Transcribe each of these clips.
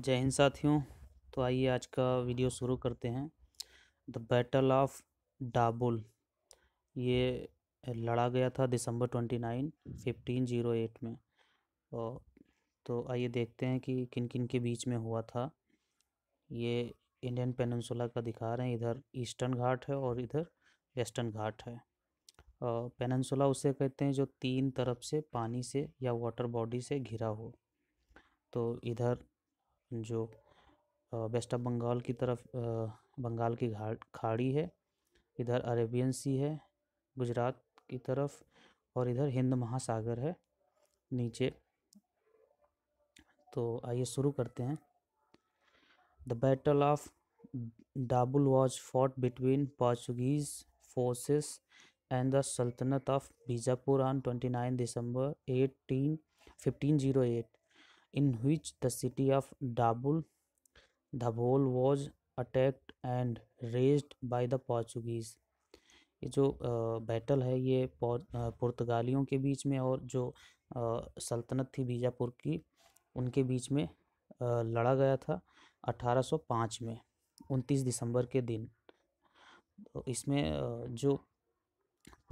जय हिंद साथियों। तो आइए आज का वीडियो शुरू करते हैं। The battle of Dabul. ये लड़ा गया था दिसंबर 29 1508 में। और तो आइए देखते हैं कि किन किन के बीच में हुआ था। ये इंडियन पेननसुला का दिखा रहे हैं। इधर ईस्टर्न घाट है और इधर वेस्टर्न घाट है। पेननसुला उसे कहते हैं जो तीन तरफ़ से पानी से या वाटर बॉडी से घिरा हो। तो इधर जो वेस्ट ऑफ़ बंगाल की तरफ़ बंगाल की घाट खाड़ी है, इधर अरेबियन सी है, गुजरात की तरफ़, और इधर हिंद महासागर है, नीचे। तो आइए शुरू करते हैं। The battle of Dabul was fought between Portuguese forces and the sultanate of Bijapur on 29 December 18 1508 in which the city of Dabul, Dabhol was attacked and razed by the Portuguese. ये जो बैटल है ये पुर्तगालियों के बीच में और जो सल्तनत थी बीजापुर की उनके बीच में लड़ा गया था 1805 में 29 दिसंबर के दिन तो इसमें जो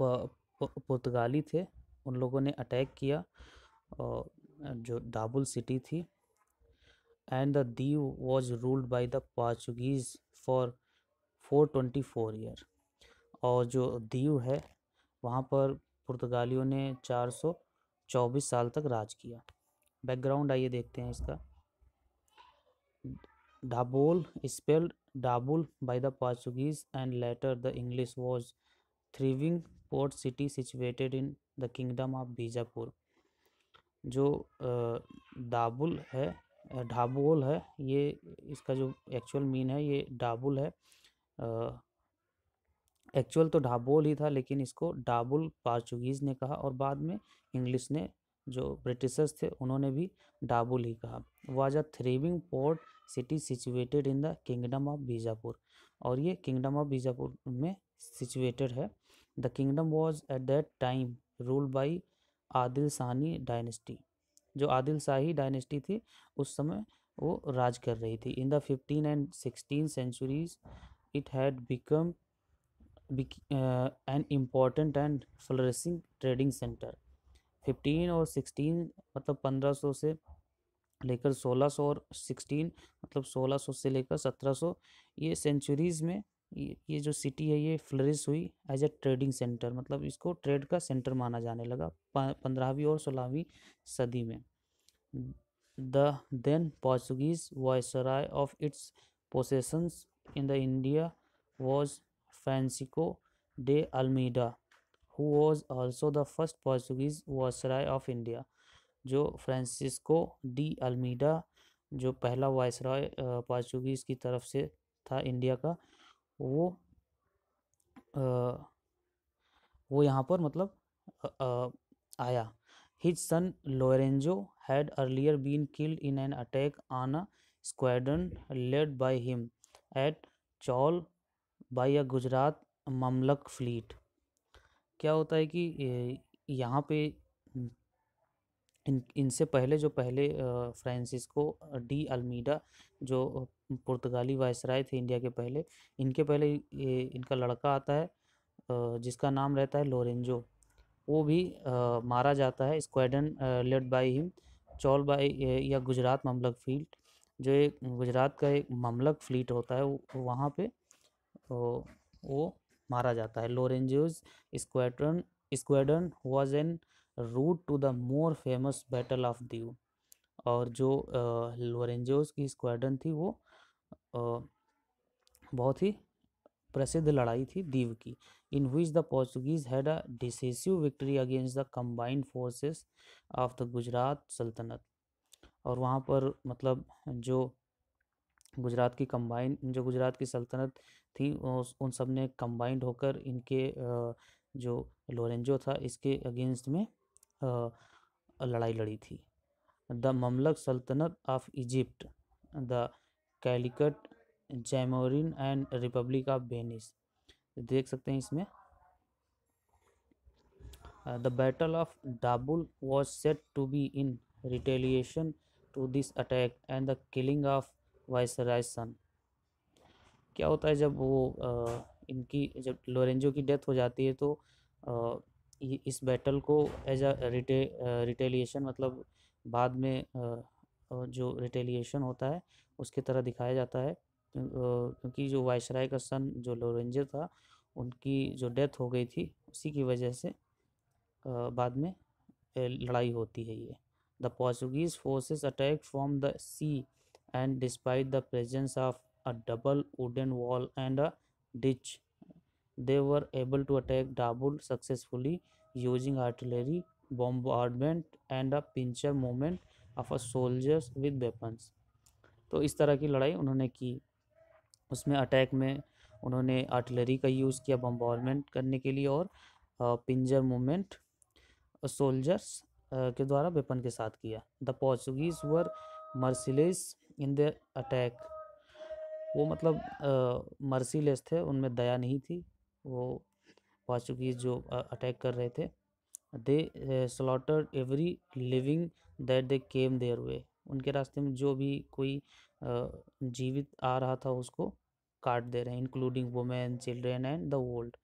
पुर्तगाली थे उन लोगों ने अटैक किया जो दाबुल सिटी थी and the Diu was ruled by the Portuguese for four twenty four year और जो दीव है, वहाँ पर पुर्तगालियों ने चार सौ चौबीस साल तक राज किया। बैकग्राउंड आइए देखते हैं इसका। Dabhol spelled Dabul by the Portuguese and later the English was thriving port city situated in the kingdom of Bijapur जो दाबुल है ढाबोल है, ये इसका जो एक्चुअल मीन है, ये डाबुल है। एक्चुअल तो ढाबोल ही था, लेकिन इसको डाबुल पार्चुगीज़ ने कहा और बाद में इंग्लिश ने जो ब्रिटिशर्स थे, उन्होंने भी डाबुल ही कहा। Was a thriving port city situated in the kingdom of Bijapur और ये किंगडम ऑफ़ बीजापुर में सिचुएटेड है। The kingdom was at that time ruled by Adil Sani dynasty, जो आदिल शाही डायनेस्टी थी, उस समय वो राज कर रही थी। In the fifteen and sixteen centuries, it had become an important and flourishing trading centre. Fifteen और सिक्सटीन मतलब पंद्रह सौ से लेकर सोलह सौ और सिक्सटीन मतलब सोलह सौ से लेकर सत्रह सौ, ये सेंचुरीज़ में ये जो सिटी है, ये फ्लरिश हुई एज ए ट्रेडिंग सेंटर मतलब इसको ट्रेड का सेंटर माना जाने लगा पंद्रहवीं और सोलहवीं सदी में। The then Portuguese viceroy of its possessions in the India was Francisco de Almeida who was also the first Portuguese viceroy of India जो फ्रांसिस्को डी अल्मीडा जो पहला वायसराय पोर्चुगीज़ की तरफ़ से था इंडिया का वो आ, वो यहाँ पर मतलब आ, आ, आया। His son Lourenco had earlier been killed in an attack on a squadron led by him at Chaul by a Gujarat Mamluk fleet क्या होता है कि यहाँ पे इन इनसे पहले जो पहले फ्रांसिस्को डी अल्मीडा जो पुर्तगाली वायसराय थे इंडिया के पहले इनके पहले ये इनका लड़का आता है जिसका नाम रहता है लोरेंजो। वो भी मारा जाता है squadron led by him Chaul by या गुजरात ममलक फ़ील्ड जो एक गुजरात का एक ममलक फ्लीट होता है वहाँ पे वो, वो मारा जाता है। Lourenco's squadron squadron was en route to the more famous battle of Diu और जो लोरेंजोस की स्क्वाडन थी वो बहुत ही प्रसिद्ध लड़ाई थी दीव की in which the Portuguese had a decisive victory against the combined forces of the Gujarat sultanate और वहाँ पर मतलब जो गुजरात की कंबाइन जो गुजरात की सल्तनत थी उन सबने कंबाइंड होकर इनके जो लोरेंजो था, इसके अगेंस्ट में लड़ाई लड़ी थी। The Mamluk sultanate of Egypt the Calicut Zamorin and republic of Venice देख सकते हैं इसमें। The battle of Dabul was set to be in retaliation to this attack and the killing of Viceroy's son. क्या होता है जब वो अ, इनकी जब लोरेंजो की डेथ हो जाती है तो इस बैटल को एज अ रिटे रिटेलिएशन मतलब बाद में जो रिटेलिएशन होता है, उसकी तरह दिखाया जाता है। क्योंकि जो वायसराय का सन, जो लोरेंजर था, उनकी जो डेथ हो गई थी, उसी की वजह से बाद में लड़ाई होती है ये। The Portuguese forces attack from the sea and despite the presence of a double wooden wall and a ditch they were able to attack Dabul successfully using artillery, bombardment, and a pincer movement of a soldiers with weapons. तो इस तरह की लड़ाई उन्होंने की। उसमें attack में उन्होंने आर्टिलरी का यूज़ किया बम्बारमेंट करने के लिए और पिंजर मूवमेंट सोल्जर्स के द्वारा वेपन के साथ किया। The Portuguese were merciless in the attack वो मतलब मर्सीलेस थे, उनमें दया नहीं थी। वो पोर्चुगीज जो अटैक कर रहे थे they slaughter every living that they came their way उनके रास्ते में जो भी कोई जीवित आ रहा था उसको काट दे रहे हैं including women children and the old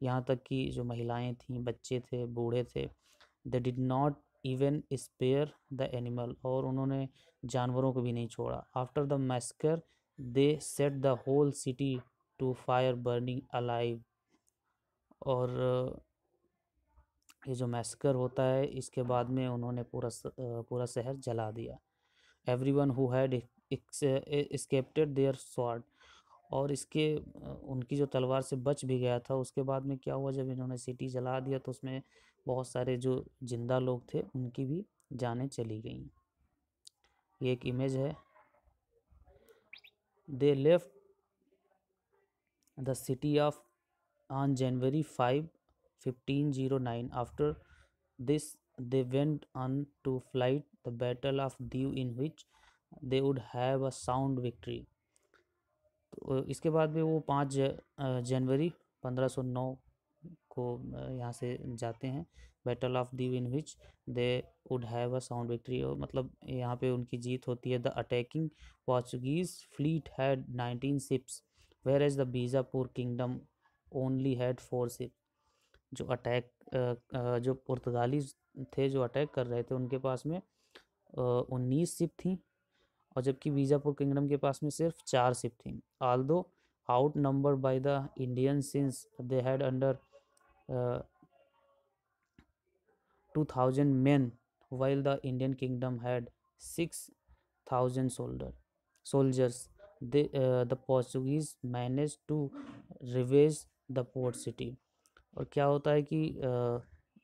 यहाँ तक कि जो महिलाएँ थीं, बच्चे थे, बूढ़े थे they did not even spare the animal और उन्होंने जानवरों को भी नहीं छोड़ा। After the massacre they set the whole city to fire burning alive और, ये जो मैस्कर होता है, इसके बाद में उन्होंने पूरा पूरा शहर जला दिया। Every one who had escaped their sword और इसके, उनकी जो तलवार से बच भी गया था, उसके बाद में क्या हुआ, जब इन्होंने सिटी जला दिया तो उसमें बहुत सारे जो ज़िंदा लोग थे, उनकी भी जानें चली गईं। ये एक इमेज है। They left the city of on January 5, 1509. After this, they went on to fight the Battle of Diu, in which they would have a sound victory. तो इसके बाद में वो पाँच जनवरी 1509 को यहाँ से जाते हैं battle of Diu in which they would have a sound victory और मतलब यहाँ पे उनकी जीत होती है the attacking Portuguese fleet had 19 ships whereas the Bijapur kingdom only had four ship जो अटैक जो पुर्तगाली थे जो अटैक कर रहे थे उनके पास में उन्नीस सिप थी और जबकि बीजापुर किंगडम के पास में सिर्फ़ चार सिप थी although out number by the Indian since they had under two thousand men while the Indian kingdom had 6,000 soldier, soldiers. They, uh, the Portuguese managed the port city. और क्या होता है कि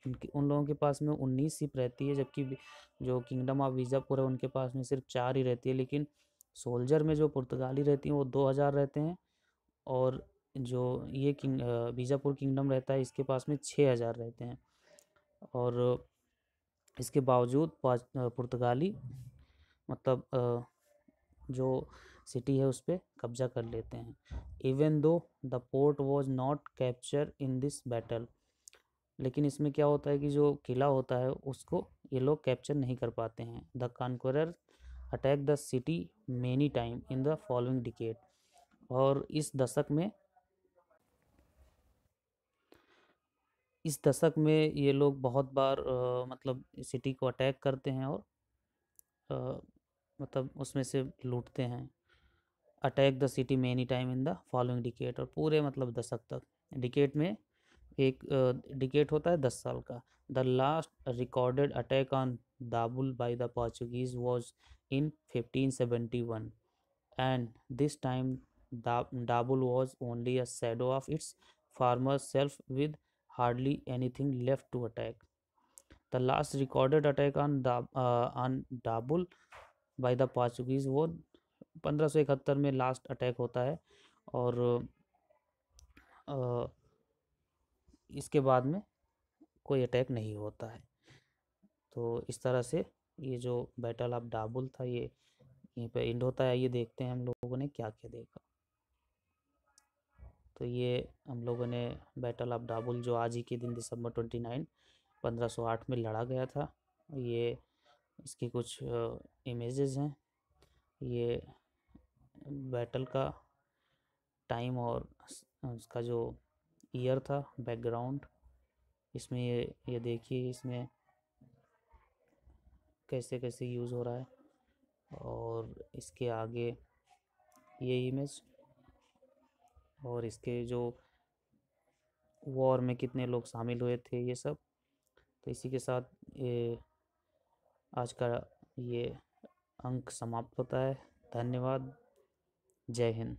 उनके, उन लोगों के पास में उन्नीस सिप रहती है, जबकि जो किंगडम ऑफ़ बीजापुर है उनके पास में सिर्फ़ चार ही रहती है, लेकिन सोल्जर में जो पुर्तगाली रहती हैं, वो दो हज़ार रहते हैं, और जो ये किंग बीजापुर किंगडम रहता है, इसके पास में छः हज़ार रहते हैं और इसके बावजूद पुर्तगाली मतलब जो सिटी है उस पर कब्जा कर लेते हैं। Even though the port was not capture in this battle लेकिन इसमें क्या होता है कि जो किला होता है उसको ये लोग कैप्चर नहीं कर पाते हैं। The conqueror attack the city many time in the following decade और इस दशक में इस दशक में ये लोग बहुत बार अ, मतलब सिटी को अटैक करते हैं और अ, मतलब उसमें से लूटते हैं। Attack the city many time in the following decade और पूरे मतलब दशक तक। डिकेट में एक डिकेट होता है दस साल का। The last recorded attack on Dabul by the Portuguese was in fifteen seventy one and this time Dabul was only a shadow of its former self with hardly anything left to attack the last recorded attack on on Dabul by the Portuguese was 1571 में last attack होता है और इसके बाद में कोई attack नहीं होता है। तो इस तरह से ये जो बैटल ऑफ़ डाबुल था ये, यहीं पे एंड होता है। ये देखते हैं हम लोगों ने क्या क्या देखा। तो ये हम लोगों ने बैटल ऑफ़ डाबुल जो आज ही के दिन दिसंबर 29 1508 में लड़ा गया था। ये, इसकी कुछ इमेजेस हैं। ये बैटल का टाइम और उसका जो ईयर था, बैकग्राउंड, इसमें ये ये देखिए इसमें कैसे कैसे यूज़ हो रहा है और इसके आगे ये इमेज और इसके जो वॉर में कितने लोग शामिल हुए थे ये सब। तो इसी के साथ ये, आज का ये अंक समाप्त होता है। धन्यवाद। जय हिंद।